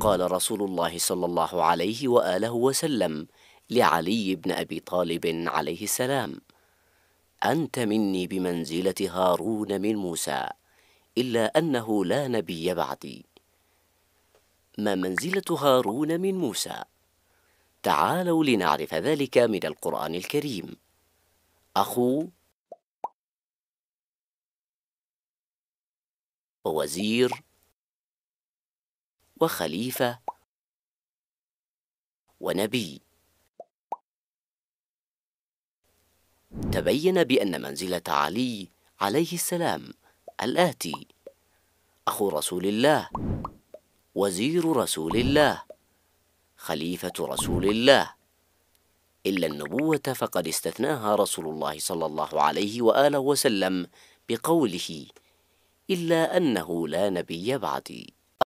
قال رسول الله صلى الله عليه وآله وسلم لعلي بن أبي طالب عليه السلام أنت مني بمنزلة هارون من موسى إلا أنه لا نبي بعدي. ما منزلة هارون من موسى؟ تعالوا لنعرف ذلك من القرآن الكريم. أخو ووزير وخليفة ونبي. تبين بأن منزلة علي عليه السلام الآتي. أخو رسول الله وزير رسول الله خليفة رسول الله. إلا النبوة فقد استثناها رسول الله صلى الله عليه وآله وسلم بقوله إلا أنه لا نبي بعدي.